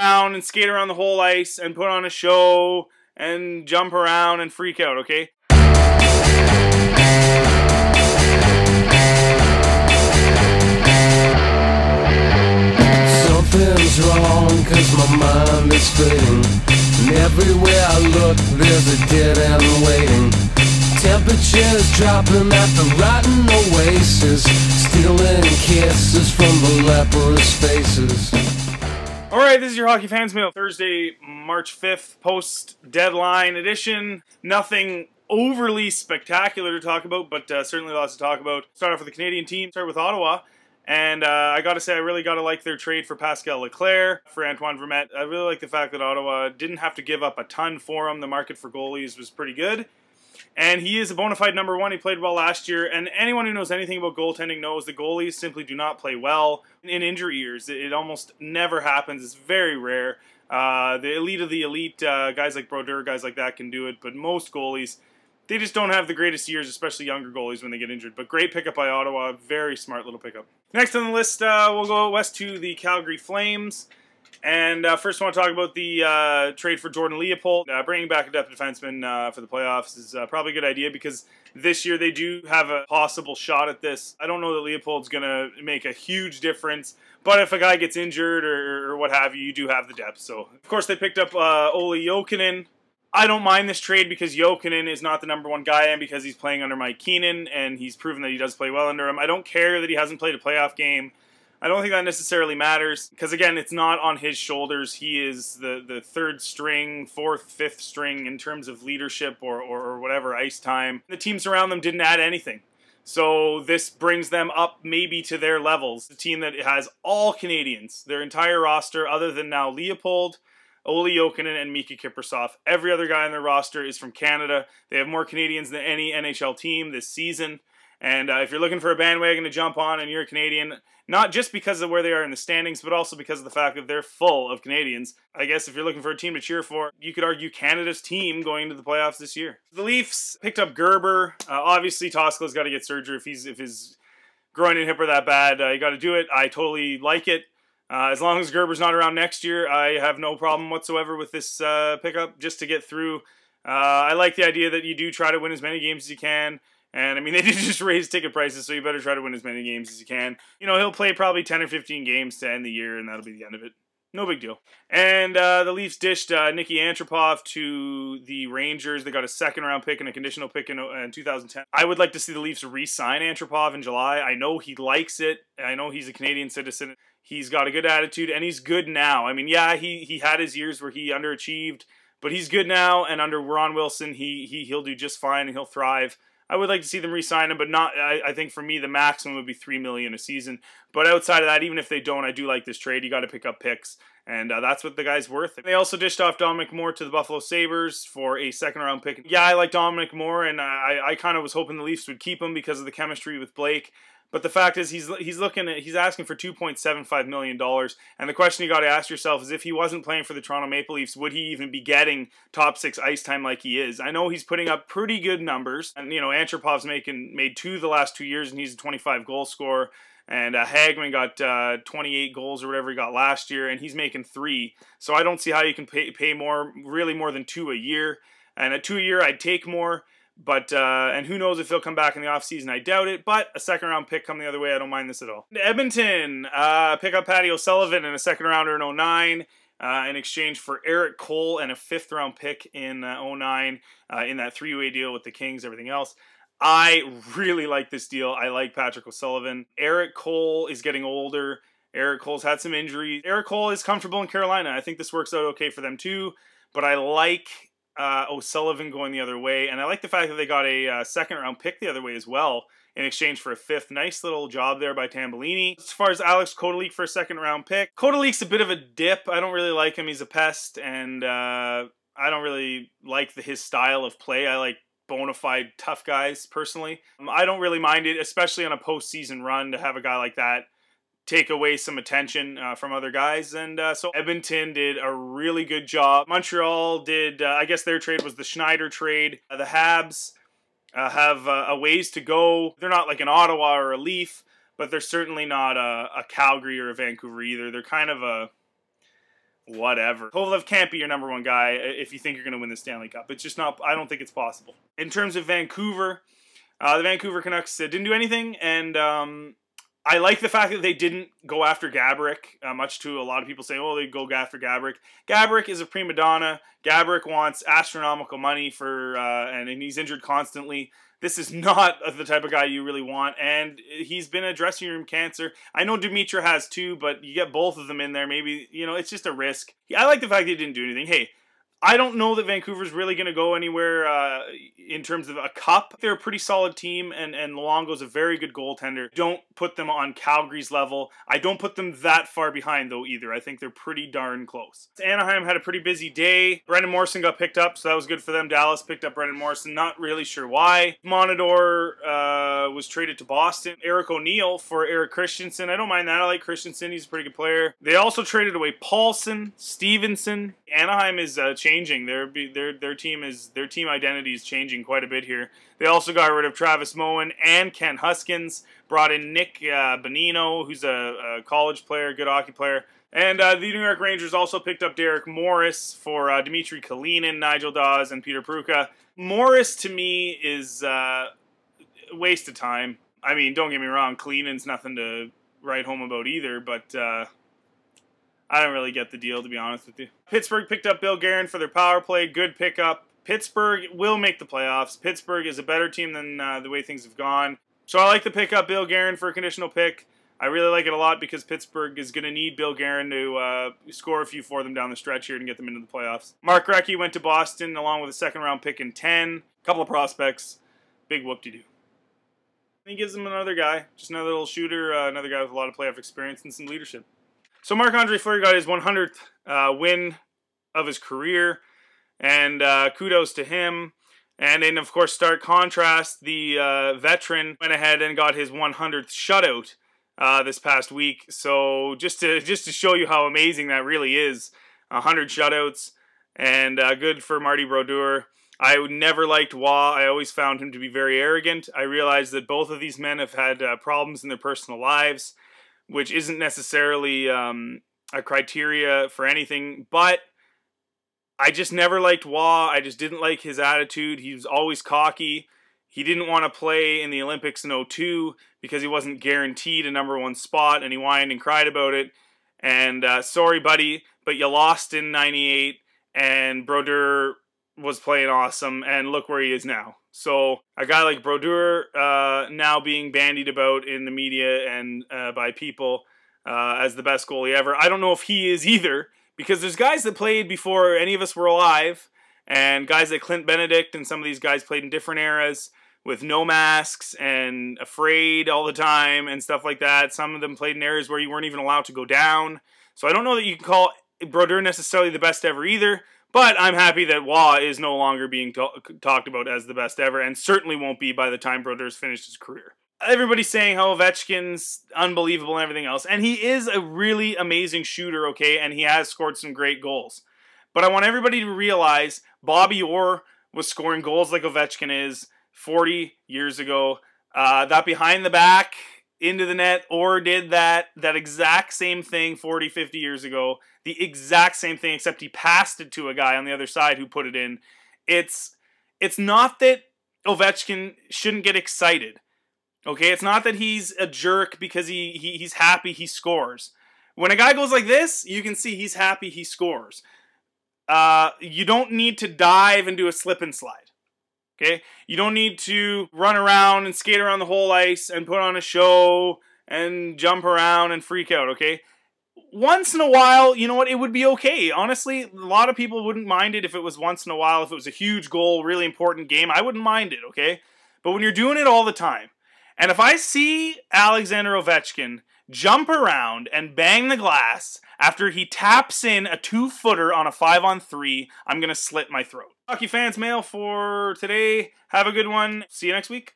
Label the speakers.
Speaker 1: around and skate around the whole ice and put on a show and jump around and freak out, okay?
Speaker 2: Something's wrong cause my mind is fading And everywhere I look there's a dead end waiting. Temperatures dropping at the rotten oasis. Stealing kisses from the leprous faces
Speaker 1: All right, this is your Hockey Fans Mail. Thursday, March 5th, post deadline edition. Nothing overly spectacular to talk about, but uh, certainly lots to talk about. Start off with the Canadian team, start with Ottawa. And uh, I got to say, I really got to like their trade for Pascal Leclerc, for Antoine Vermette. I really like the fact that Ottawa didn't have to give up a ton for him. The market for goalies was pretty good. And he is a bona fide number one. He played well last year. And anyone who knows anything about goaltending knows the goalies simply do not play well in injury years. It almost never happens. It's very rare. Uh, the elite of the elite, uh, guys like Brodeur, guys like that can do it. But most goalies, they just don't have the greatest years, especially younger goalies when they get injured. But great pickup by Ottawa. Very smart little pickup. Next on the list, uh, we'll go west to the Calgary Flames. And uh, first, I want to talk about the uh, trade for Jordan Leopold. Uh, bringing back a depth defenseman uh, for the playoffs is uh, probably a good idea because this year they do have a possible shot at this. I don't know that Leopold's going to make a huge difference, but if a guy gets injured or, or, what have you, you do have the depth. So, of course, they picked up uh, Olli Jokinen. I don't mind this trade because Jokinen is not the number one guy and because he's playing under Mike Keenan and he's proven that he does play well under him. I don't care that he hasn't played a playoff game. I don't think that necessarily matters because again, it's not on his shoulders. He is the the third string, fourth, fifth string in terms of leadership or or, or whatever ice time. The teams around them didn't add anything. So this brings them up maybe to their levels. The team that has all Canadians, their entire roster, other than now Leopold, Olli Jokinen, and Miikka Kiprusoff. Every other guy on their roster is from Canada. They have more Canadians than any NHL team this season. And uh, if you're looking for a bandwagon to jump on and you're a Canadian, not just because of where they are in the standings, but also because of the fact that they're full of Canadians, I guess if you're looking for a team to cheer for, you could argue Canada's team going into the playoffs this year. The Leafs picked up Gerber. Uh, obviously, Toskala's got to get surgery if he's if his groin and hip are that bad. Uh, you got to do it. I totally like it. Uh, as long as Gerber's not around next year, I have no problem whatsoever with this uh, pickup just to get through. Uh, I like the idea that you do try to win as many games as you can. And I mean, they did just raise ticket prices, so you better try to win as many games as you can. You know, he'll play probably 10 or 15 games to end the year, and that'll be the end of it. No big deal. And uh, the Leafs dished uh, Nikki Antropov to the Rangers. They got a second round pick and a conditional pick in, uh, in 2010. I would like to see the Leafs re sign Antropov in July. I know he likes it. I know he's a Canadian citizen. He's got a good attitude, and he's good now. I mean, yeah, he, he had his years where he underachieved, but he's good now. And under Ron Wilson, he, he, he'll do just fine and he'll thrive. I would like to see them re-sign him, but not. I, I, think for me, the maximum would be three million a season. But outside of that, even if they don't, I do like this trade. You got to pick up picks, and uh, that's what the guy's worth. They also dished off Dominic Moore to the Buffalo Sabres for a second round pick. Yeah, I like Dominic Moore, and I, I kind of was hoping the Leafs would keep him because of the chemistry with Blake. But the fact is, he's he's looking at he's asking for two point seven five million dollars, and the question you got to ask yourself is, if he wasn't playing for the Toronto Maple Leafs, would he even be getting top six ice time like he is? I know he's putting up pretty good numbers, and you know Antropov's making made two the last two years, and he's a twenty five goal scorer. And uh, Hagman got uh, 28 goals or whatever he got last year, and he's making three. So I don't see how you can pay, pay more, really more than two a year. And a two a year, I'd take more. But uh, and who knows if he'll come back in the offseason? I doubt it. But a second round pick come the other way, I don't mind this at all. Edmonton uh, pick up Patty O'Sullivan and a second rounder in 09 uh, in exchange for Erik Cole and a fifth round pick in uh, 09 uh, in that three way deal with the Kings, everything else. I really like this deal. I like Patrick O'Sullivan. Erik Cole is getting older. Erik Cole's had some injuries. Erik Cole is comfortable in Carolina. I think this works out okay for them too. But I like uh, O'Sullivan going the other way, and I like the fact that they got a uh, second round pick the other way as well in exchange for a fifth. Nice little job there by Tambellini. As far as Alex Kotalik for a second round pick, Kotalik's a bit of a dip. I don't really like him. He's a pest, and uh, I don't really like the, his style of play. I like bona fide tough guys personally. Um, I don't really mind it, especially on a postseason run, to have a guy like that take away some attention uh, from other guys. And uh, so Edmonton did a really good job. Montreal did, uh, I guess their trade was the Schneider trade. Uh, the Habs uh, have uh, a ways to go. They're not like an Ottawa or a Leaf, but they're certainly not a, a Calgary or a Vancouver either. They're kind of a whatever. Kovalev can't be your number one guy if you think you're going to win the Stanley Cup. It's just not. I don't think it's possible. In terms of Vancouver, the Vancouver Canucks didn't do anything, and um, I like the fact that they didn't go after Gaborik, uh, much to a lot of people saying, oh, they go after Gaborik. Gaborik is a prima donna. Gaborik wants astronomical money for, uh, and, and he's injured constantly. This is not the type of guy you really want, and he's been a dressing room cancer. I know Demitra has too, but you get both of them in there. Maybe you know it's just a risk. I like the fact that he didn't do anything. Hey, I don't know that Vancouver's really going to go anywhere uh, in terms of a cup. They're a pretty solid team, and, and Luongo's a very good goaltender. Don't put them on Calgary's level. I don't put them that far behind, though, either. I think they're pretty darn close. Anaheim had a pretty busy day. Brendan Morrison got picked up, so that was good for them. Dallas picked up Brendan Morrison. Not really sure why. Montador uh, was traded to Boston. Eric O'Neill for Erik Christensen. I don't mind that. I like Christensen. He's a pretty good player. They also traded away Pahlsson, Stephenson. Anaheim is uh, changing. Their their their team is their team identity is changing quite a bit here. They also got rid of Travis Moen and Kent Huskins. Brought in Nick uh, Bonino, who's a, a, college player, good hockey player. And uh, the New York Rangers also picked up Derek Morris for uh, Dmitry Kalinin, Nigel Dawes, and Peter Prucha. Morris, to me, is uh, waste of time. I mean, don't get me wrong, Kalinin's nothing to write home about either, but uh, I don't really get the deal, to be honest with you. Pittsburgh picked up Bill Guerin for their power play. Good pickup. Pittsburgh will make the playoffs. Pittsburgh is a better team than uh, the way things have gone. So I like to pick up Bill Guerin for a conditional pick. I really like it a lot because Pittsburgh is going to need Bill Guerin to uh, score a few for them down the stretch here and get them into the playoffs. Mark Recchi went to Boston along with a second round pick in 10. A couple of prospects. Big whoop-de-doo. He gives them another guy, just another little shooter, uh, another guy with a lot of playoff experience and some leadership. So Marc Andre Fleury got his 100th uh, win of his career, and uh, kudos to him. And in, of course, stark contrast, the uh, veteran went ahead and got his 100th shutout uh, this past week. So just to just to show you how amazing that really is, 100 shutouts, and uh, good for Marty Brodeur. I never liked Roy. I always found him to be very arrogant. I realized that both of these men have had uh, problems in their personal lives which isn't necessarily um, a criteria for anything, but I just never liked Roy. I just didn't like his attitude. He was always cocky. He didn't want to play in the Olympics in 02 because he wasn't guaranteed a number one spot, and he whined and cried about it. And uh, sorry, buddy, but you lost in 98, and Brodeur was playing awesome, and look where he is now. So a guy like Brodeur uh, now being bandied about in the media and uh, by people uh, as the best goalie ever. I don't know if he is either because there's guys that played before any of us were alive, and guys like Clint Benedict and some of these guys played in different eras with no masks and afraid all the time and stuff like that. Some of them played in areas where you weren't even allowed to go down. So I don't know that you can call Brodeur necessarily the best ever either. But I'm happy that Roy is no longer being talked about as the best ever, and certainly won't be by the time Brodeur's finished his career. Everybody's saying how Ovechkin's unbelievable and everything else, and he is a really amazing shooter, okay, and he has scored some great goals. But I want everybody to realize Bobby Orr was scoring goals like Ovechkin is 40 years ago. Uh, that behind the back into the net or did that that exact same thing 40 50 years ago the exact same thing except he passed it to a guy on the other side who put it in. It's it's not that Ovechkin shouldn't get excited okay? It's not that he's a jerk because he, he he's happy he scores. When a guy goes like this you can see he's happy he scores. Uh, you don't need to dive and do a slip and slide Okay? You don't need to run around and skate around the whole ice and put on a show and jump around and freak out, okay? Once in a while, you know what, it would be okay. Honestly, a lot of people wouldn't mind it if it was once in a while, if it was a huge goal, really important game. I wouldn't mind it, okay? But when you're doing it all the time, and if I see Alexander Ovechkin jump around and bang the glass after he taps in a two footer on a five on three, I'm going to slit my throat. Hockey fans mail for today. Have a good one. See you next week.